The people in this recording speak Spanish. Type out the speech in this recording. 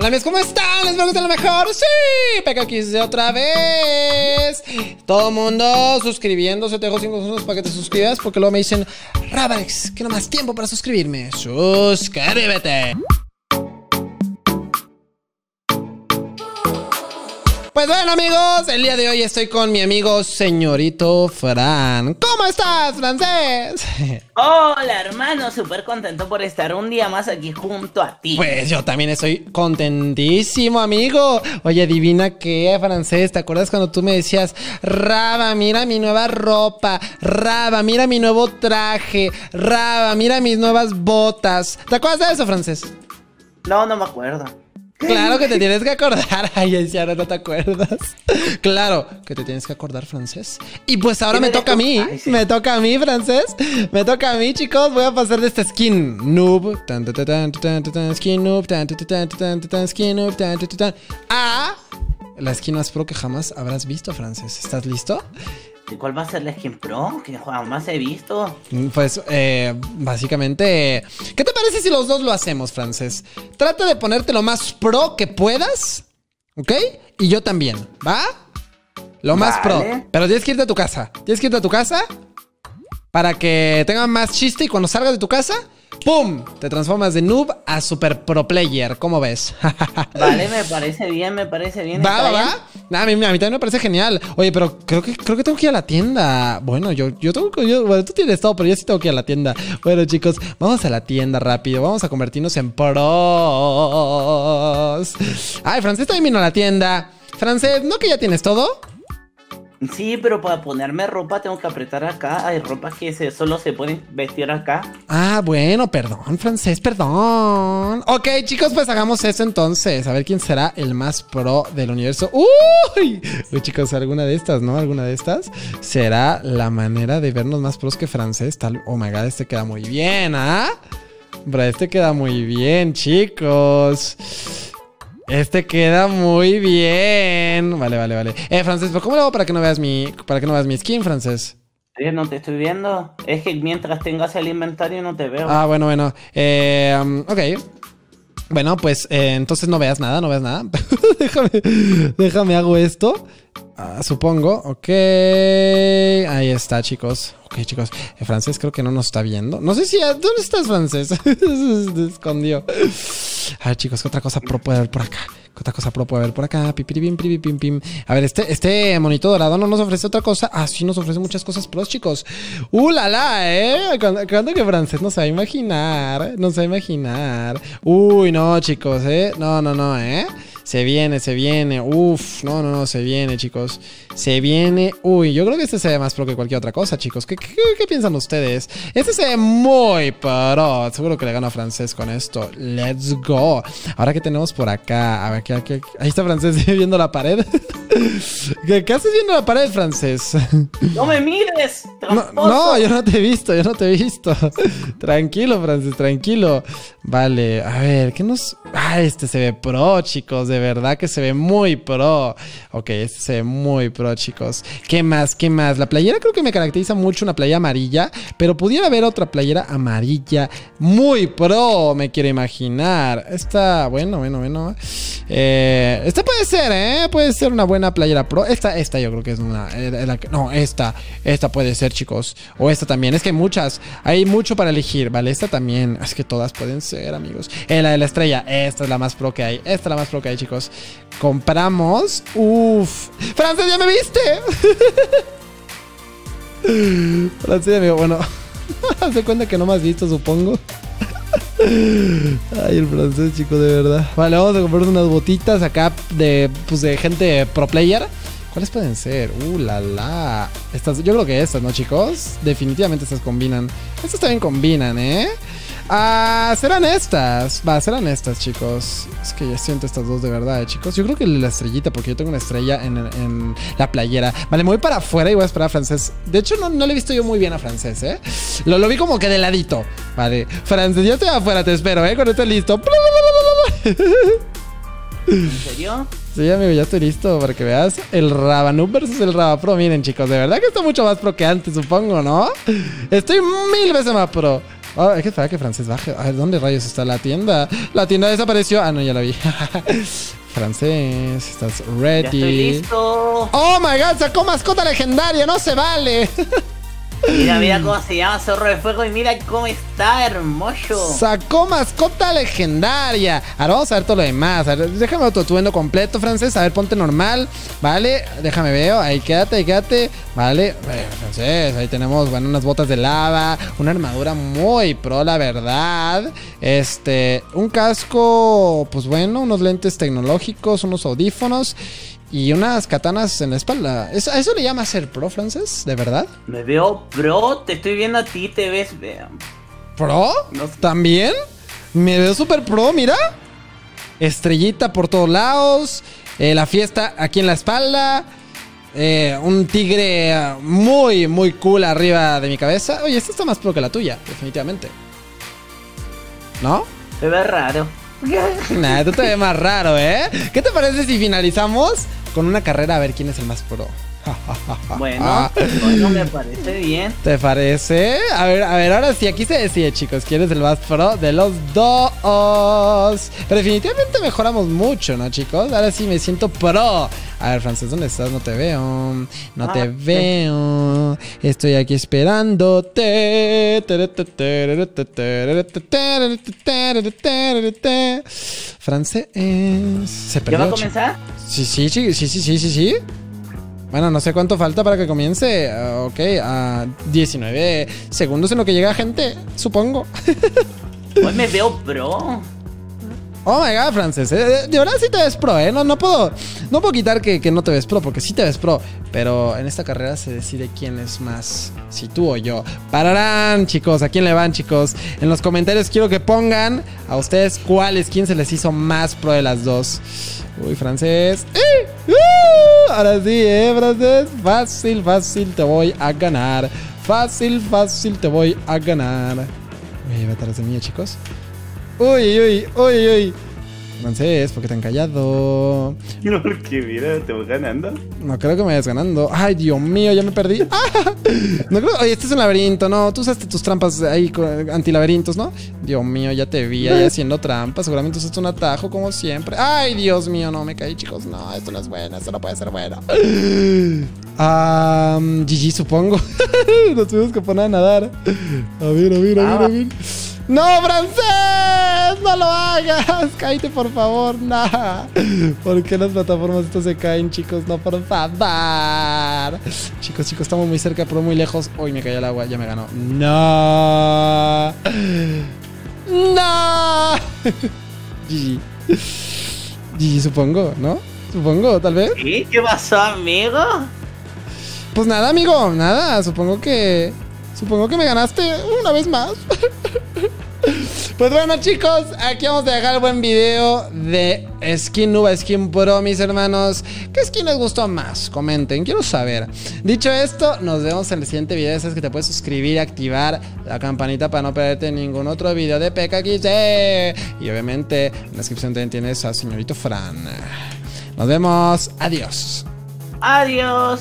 Hola amigos, ¿cómo están? Les que lo mejor. Sí, Peca de otra vez. Todo mundo suscribiéndose. Te dejo 5 segundos para que te suscribas porque luego me dicen, Rabarex, que no más tiempo para suscribirme. Suscríbete. Pues bueno amigos, el día de hoy estoy con mi amigo señorito Fran. ¿Cómo estás, francés? Hola hermano, súper contento por estar un día más aquí junto a ti. Pues yo también estoy contentísimo, amigo. Oye, adivina qué, francés, ¿te acuerdas cuando tú me decías, Raba, mira mi nueva ropa, Raba, mira mi nuevo traje, Raba, mira mis nuevas botas? ¿Te acuerdas de eso, francés? No, no me acuerdo. Claro que te tienes que acordar. Ay, si ahora no te acuerdas. Claro que te tienes que acordar, francés. Y pues ahora me toca a mí. Me toca a mí, francés. Me toca a mí, chicos. Voy a pasar de esta skin noob. Skin noob. Skin noob. A la skin más pro que jamás habrás visto, francés. ¿Estás listo? Cuál va a ser la skin pro? Que jamás he visto. Pues, eh, básicamente, ¿qué te parece si los dos lo hacemos, francés? Trata de ponerte lo más pro que puedas, ¿ok? Y yo también, ¿va? Lo más pro. Pero tienes que irte a tu casa. Tienes que irte a tu casa para que tengan más chiste y cuando salgas de tu casa ¡Pum! Te transformas de noob a super pro player. ¿Cómo ves? vale, me parece bien, me parece bien. Va, va, va. a, mí, también me parece genial. Oye, pero creo que, creo que tengo que ir a la tienda. Bueno, yo, yo tengo que. bueno, tú tienes todo, pero yo sí tengo que ir a la tienda. Bueno, chicos, vamos a la tienda rápido. Vamos a convertirnos en pros. Ay, Francés también vino a la tienda. Francés, ¿no que ya tienes todo? Sí, pero para ponerme ropa tengo que apretar acá. Hay ropa que se, solo se pueden vestir acá. Ah, bueno, perdón, francés, perdón. Ok, chicos, pues hagamos eso entonces. A ver quién será el más pro del universo. ¡Uy! Uy, chicos, alguna de estas, ¿no? Alguna de estas será la manera de vernos más pros que francés. Tal. Oh my god, este queda muy bien, ¿ah? Bro, este queda muy bien, chicos. Este queda muy bien. Vale, vale, vale. Eh, Francés, ¿pero cómo lo hago para que no veas mi, para que no veas mi skin, Francés? No te estoy viendo. Es que mientras tengas el inventario no te veo. Ah, bueno, bueno. Eh, um, ok. Bueno, pues eh, entonces no veas nada, no veas nada. déjame, déjame, hago esto. Ah, supongo. Ok. Ahí está, chicos. Ok, chicos. El francés creo que no nos está viendo. No sé si... ¿Dónde estás, francés? Se escondió. A ver, chicos, ¿qué otra cosa pro puede haber por acá? ¿Qué otra cosa pro puede haber por acá? Pipiripim, pim, pim. A ver, este, este monito dorado no nos ofrece otra cosa. Ah, sí, nos ofrece muchas cosas pros, chicos. ¡Uh, la, la! ¿Eh? Cuando, que francés no se va a imaginar. No se va a imaginar. Uy, no, chicos, ¿eh? No, no, no, ¿eh? Se viene, se viene. Uf, no, no, no, se viene, chicos. Se viene. Uy, yo creo que este se ve más pro que cualquier otra cosa, chicos. ¿Qué, piensan ustedes? Este se ve muy pro. Seguro que le gana a francés con esto. Let's go. Ahora que tenemos por acá. A ver, ¿qué, ahí está francés viendo la pared. ¿Qué, haces viendo la pared, francés? ¡No me mires! No, no, yo no te he visto, yo no te he visto. tranquilo, francés, tranquilo. Vale, a ver, ¿qué nos. Ah, este se ve pro, chicos. De verdad que se ve muy pro. Ok, este se ve muy pro, chicos. ¿Qué más? ¿Qué más? La playera creo que me caracteriza mucho una playera amarilla, pero pudiera haber otra playera amarilla muy pro, me quiero imaginar. Esta, bueno, bueno, bueno. Eh, esta puede ser, ¿eh? Puede ser una buena playera pro. Esta, esta yo creo que es una... Eh, no, esta. Esta puede ser, chicos. O esta también. Es que hay muchas. Hay mucho para elegir, ¿vale? Esta también. Es que todas pueden ser, amigos. Eh, la de la estrella. Esta es la más pro que hay. Esta es la más pro que hay, chicos. Compramos. Uf. Frances, ya me viste. Frances, amigo. Bueno. Hace cuenta que no me has visto, supongo. Ay, el francés, chico, de verdad. Vale, vamos a comprar unas botitas acá de, pues, de gente pro player. ¿Cuáles pueden ser? Uh, la la. Estas, yo creo que estas, ¿no, chicos? Definitivamente estas combinan. Estas también combinan, ¿eh? Ah, serán estas. Va, serán estas, chicos. Es que ya siento estas dos de verdad, ¿eh, chicos. Yo creo que la estrellita, porque yo tengo una estrella en, la playera. Vale, me voy para afuera y voy a esperar a Francés. De hecho, no, no le he visto yo muy bien a Francés, ¿eh? Lo, lo vi como que de ladito. Vale, Francés, ya estoy afuera, te espero, ¿eh? Cuando estés listo. ¿En serio? Sí, amigo, ya estoy listo para que veas el Rabanoob versus el Rabapro. Miren, chicos, de verdad que está mucho más pro que antes, supongo, ¿no? Estoy mil veces más pro. Oh, hay que esperar que Francés baje. A ver, ¿dónde rayos está la tienda? La tienda desapareció. Ah, no, ya la vi. Francés, estás ready. Ya estoy listo. Oh my god, sacó mascota legendaria, no se vale. Mira, mira cómo se llama Zorro de Fuego y mira cómo está hermoso. Sacó mascota legendaria. Ahora vamos a ver todo lo demás. A ver, déjame autotuendo completo, francés. A ver, ponte normal. Vale, déjame veo. Ahí quédate, ahí quédate. Vale, francés. Ahí tenemos, bueno, unas botas de lava. Una armadura muy pro, la verdad. Este, un casco, pues bueno, unos lentes tecnológicos, unos audífonos. Y unas katanas en la espalda. ¿Eso, ¿A eso le llama ser pro, francés? ¿De verdad? Me veo pro, te estoy viendo a ti, te ves. ve- ¿Pro? No sé. ¿También? Me veo súper pro, mira. Estrellita por todos lados. eh, la fiesta aquí en la espalda. eh, un tigre muy, muy cool arriba de mi cabeza. Oye, esta está más pro que la tuya, definitivamente. ¿No? Te ves raro. Nah, tú te ves más raro, ¿eh? ¿Qué te parece si finalizamos con una carrera a ver quién es el más pro? Bueno, Ah. bueno, me parece bien. ¿Te parece? A ver, a ver, ahora sí, aquí se decide, chicos, quién es el más pro de los dos. Pero definitivamente mejoramos mucho, ¿no, chicos? Ahora sí me siento pro. A ver, Frances, ¿dónde estás? No te veo. No te Ah, veo. Estoy aquí esperándote. Frances se ¿Ya va a comenzar? Sí, sí, sí, sí, sí, sí, sí, sí. Bueno, no sé cuánto falta para que comience. Ah, ok, a 19 segundos en lo que llega gente, supongo. Hoy me veo pro. Oh my god, Frances. eh, De verdad sí te ves pro, ¿eh? No, no puedo, no puedo quitar que, que no te ves pro, porque sí te ves pro. Pero en esta carrera se decide quién es más, si tú o yo. Pararán, chicos. ¿A quién le van, chicos? En los comentarios quiero que pongan a ustedes cuáles, quién se les hizo más pro de las dos. Uy, francés. ¡Eh! ¡Uh! Ahora sí, ¿eh, francés? Fácil, fácil te voy a ganar. Fácil, fácil te voy a ganar. Uy, va atrás de mí, chicos. Uy, uy, uy, uy. Francés, ¿por qué tan callado? Porque mira, te voy ganando. No creo que me vayas ganando. Ay, Dios mío, ya me perdí. ¡Ah! No creo... Oye, este es un laberinto, ¿no? Tú usaste tus trampas ahí antilaberintos, ¿no? Dios mío, ya te vi ahí haciendo trampas. Seguramente usaste un atajo como siempre. Ay, Dios mío, no me caí, chicos. No, esto no es bueno, esto no puede ser bueno. Ah, GG, supongo. Nos tuvimos que poner a nadar. A ver, a ver, a ver, a ver. ¡No, francés! ¡No lo hagas! ¡Cállate, por favor! ¡Nah! ¿Por qué las plataformas estas se caen, chicos? No, por favor. Chicos, chicos, estamos muy cerca, pero muy lejos. Uy, me cayó el agua, ya me ganó. ¡No! ¡No! GG. GG, supongo, ¿no? Supongo, tal vez. ¿Qué? ¿Qué pasó, amigo? Pues nada, amigo, nada. Supongo que. Supongo que me ganaste una vez más. Pues bueno, chicos, aquí vamos a dejar el buen video de Skin Nuba Skin Pro, mis hermanos. ¿Qué skin les gustó más? Comenten, quiero saber. Dicho esto, nos vemos en el siguiente video. Sabes que te puedes suscribir y activar la campanita para no perderte ningún otro video de PKXD. Y obviamente, en la descripción también tienes a señorito Fran. Nos vemos. Adiós. Adiós.